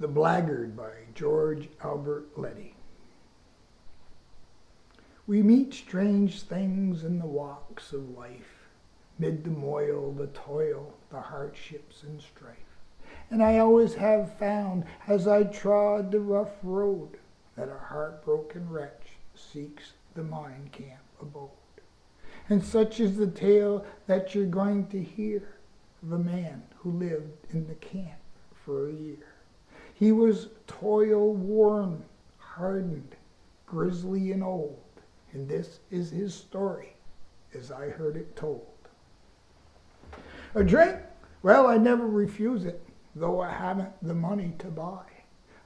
The Blackguard by George Albert Leddy. We meet strange things in the walks of life, mid the moil, the toil, the hardships and strife. And I always have found, as I trod the rough road, that a heartbroken wretch seeks the mine camp abode. And such is the tale that you're going to hear of a man who lived in the camp for a year. He was toil worn, hardened, grisly and old, and this is his story as I heard it told. A drink? Well, I never refuse it, though I haven't the money to buy.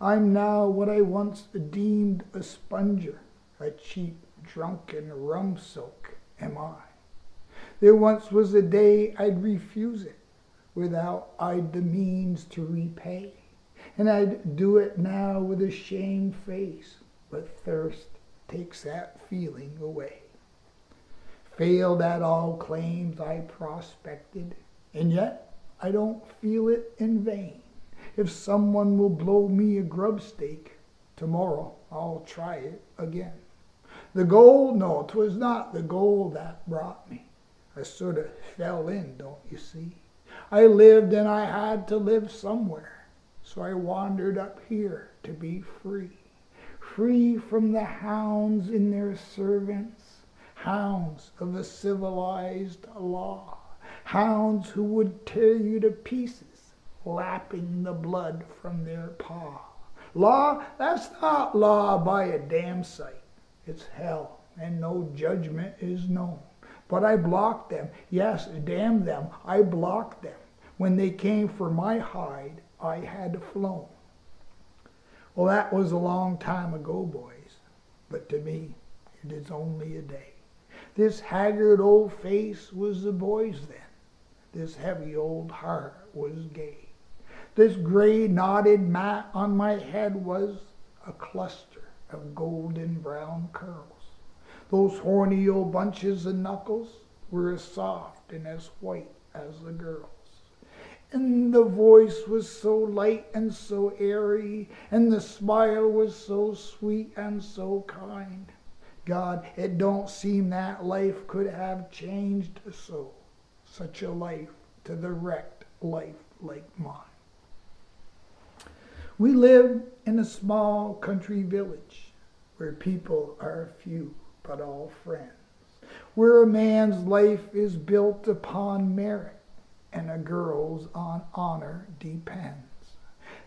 I'm now what I once deemed a sponger, a cheap, drunken rum soak am I. There once was a day I'd refuse it, without I'd the means to repay. And I'd do it now with a shamed face, but thirst takes that feeling away. Failed at all claims I prospected, and yet I don't feel it in vain. If someone will blow me a grub stake, tomorrow I'll try it again. The gold, no, 'twas not the gold that brought me. I sort of fell in, don't you see? I lived and I had to live somewhere, so I wandered up here to be free. Free from the hounds in their servants, hounds of a civilized law, hounds who would tear you to pieces, lapping the blood from their paw. Law, that's not law by a damn sight. It's hell, and no judgment is known. But I blocked them. Yes, damn them, I blocked them. When they came for my hide, I had flown. Well, that was a long time ago, boys, but to me it is only a day. This haggard old face was the boy's then. This heavy old heart was gay. This gray knotted mat on my head was a cluster of golden brown curls. Those horny old bunches of knuckles were as soft and as white as the girls. And the voice was so light and so airy, and the smile was so sweet and so kind. God, it don't seem that life could have changed so, such a life to the wrecked life like mine. We live in a small country village where people are few but all friends, where a man's life is built upon merit and a girl's on honor depends.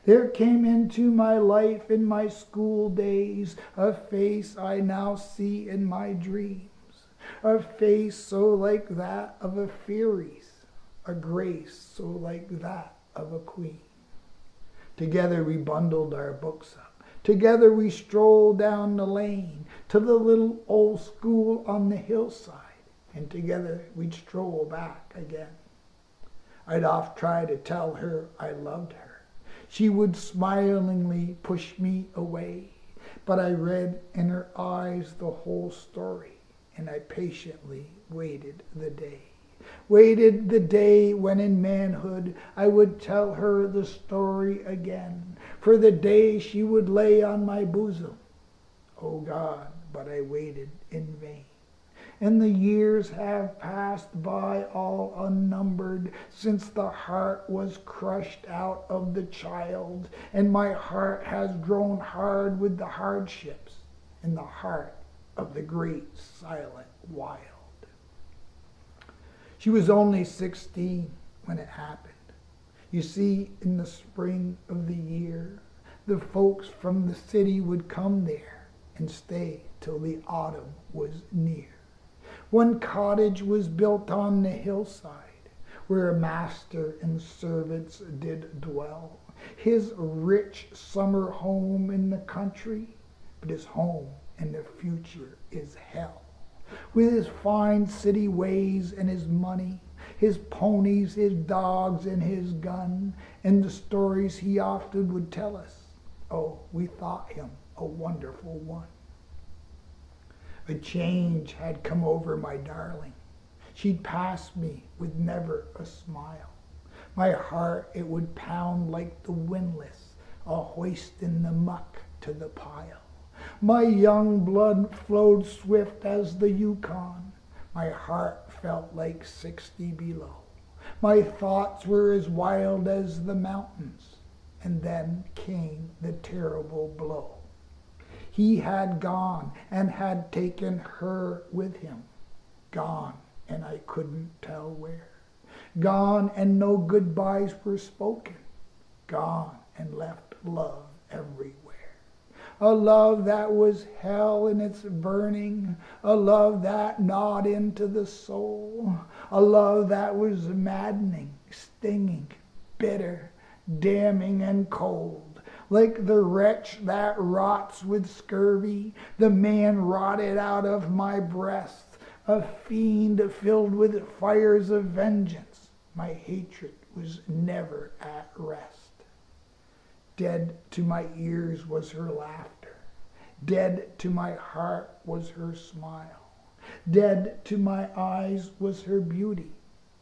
There came into my life in my school days a face I now see in my dreams, a face so like that of a fairy's, a grace so like that of a queen. Together we bundled our books up. Together we strolled down the lane to the little old school on the hillside, and together we'd stroll back again. I'd oft try to tell her I loved her. She would smilingly push me away, but I read in her eyes the whole story, and I patiently waited the day. Waited the day when in manhood I would tell her the story again, for the day she would lay on my bosom. Oh God, but I waited in vain and the years have passed by all unnumbered since the heart was crushed out of the child, and my heart has grown hard with the hardships in the heart of the great silent wild. She was only 16 when it happened. You see, in the spring of the year, the folks from the city would come there and stay till the autumn was near. One cottage was built on the hillside, where a master and servants did dwell. His rich summer home in the country, but his home in the future is hell. With his fine city ways and his money, his ponies, his dogs, and his gun, and the stories he often would tell us. Oh, we thought him a wonderful one. A change had come over my darling. She'd pass me with never a smile. My heart, it would pound like the windlass a hoist in the muck to the pile. My young blood flowed swift as the Yukon. My heart felt like sixty below. My thoughts were as wild as the mountains. And then came the terrible blow. He had gone and had taken her with him. Gone, and I couldn't tell where. Gone, and no goodbyes were spoken. Gone, and left love everywhere. A love that was hell in its burning, a love that gnawed into the soul, a love that was maddening, stinging, bitter, damning, and cold. Like the wretch that rots with scurvy, the man rotted out of my breast, a fiend filled with fires of vengeance. My hatred was never at rest. Dead to my ears was her laughter. Dead to my heart was her smile. Dead to my eyes was her beauty.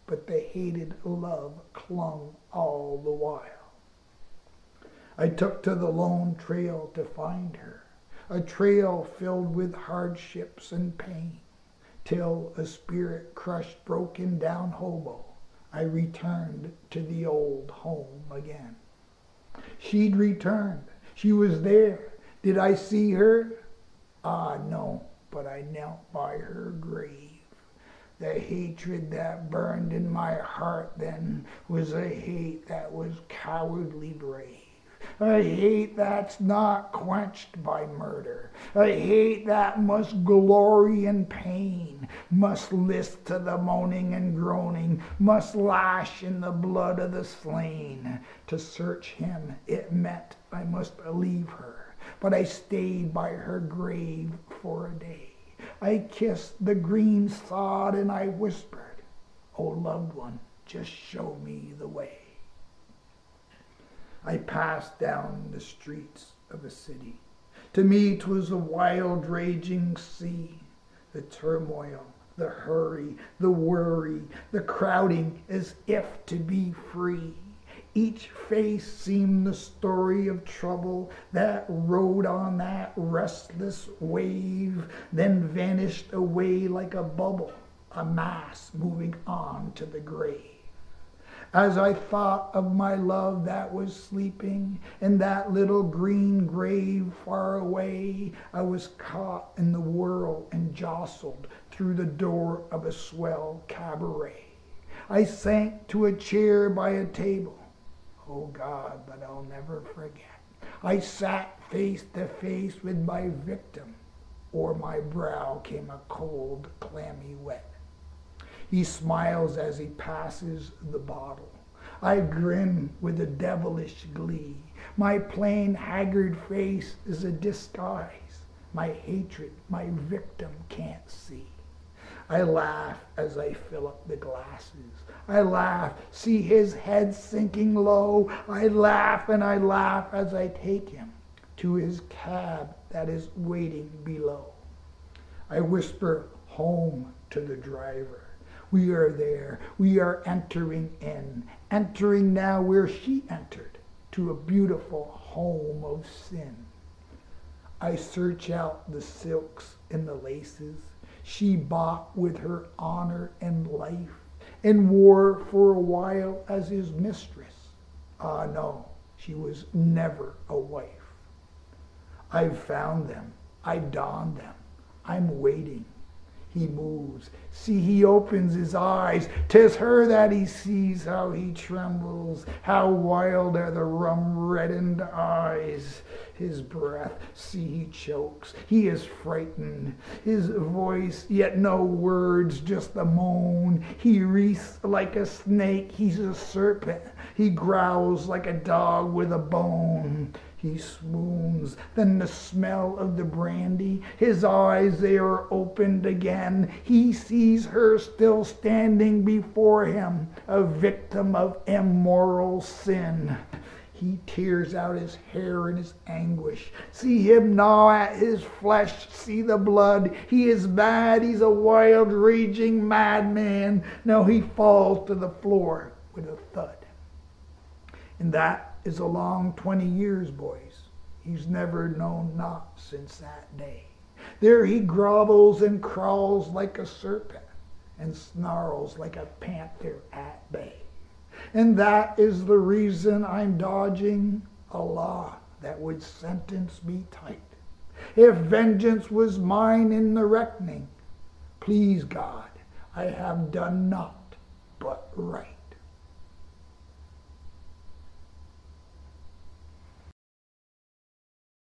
But the hated love clung all the while. I took to the lone trail to find her, a trail filled with hardships and pain, till a spirit crushed, broken down hobo, I returned to the old home again. She'd returned. She was there. Did I see her? Ah, no, but I knelt by her grave. The hatred that burned in my heart then was a hate that was cowardly brave. A hate that's not quenched by murder. A hate that must glory in pain, must list to the moaning and groaning, must lash in the blood of the slain. To search him, it meant I must leave her, but I stayed by her grave for a day. I kissed the green sod and I whispered, Oh, loved one, just show me the way. I passed down the streets of a city. To me 'twas a wild raging sea, the turmoil, the hurry, the worry, the crowding as if to be free. Each face seemed the story of trouble that rode on that restless wave, then vanished away like a bubble, a mass moving on to the grave. As I thought of my love that was sleeping in that little green grave far away, I was caught in the whirl and jostled through the door of a swell cabaret. I sank to a chair by a table. Oh God, but I'll never forget. I sat face to face with my victim, o'er my brow came a cold, clammy wet. He smiles as he passes the bottle. I grin with a devilish glee. My plain, haggard face is a disguise. My hatred, my victim can't see. I laugh as I fill up the glasses. I laugh, see his head sinking low. I laugh and I laugh as I take him to his cab that is waiting below. I whisper home to the driver. We are there. We are entering in, entering now where she entered, to a beautiful home of sin. I search out the silks and the laces she bought with her honor and life, and wore for a while as his mistress. Ah, no, she was never a wife. I've found them. I donned them. I'm waiting he moves. See, he opens his eyes. Tis her that he sees, how he trembles, how wild are the rum reddened eyes. His breath, see, he chokes. He is frightened. His voice, yet no words, just a moan. He wreathes like a snake. He's a serpent. He growls like a dog with a bone. He swoons. Then the smell of the brandy, his eyes, they are opened again. He sees her still standing before him, a victim of immoral sin. He tears out his hair in his anguish. See him gnaw at his flesh. See the blood. He is mad. He's a wild, raging madman. Now he falls to the floor with a thud. And that is a long twenty years, boys. He's never known naught since that day. There he grovels and crawls like a serpent and snarls like a panther at bay. And that is the reason I'm dodging a law that would sentence me tight. If vengeance was mine in the reckoning, please God, I have done naught but right.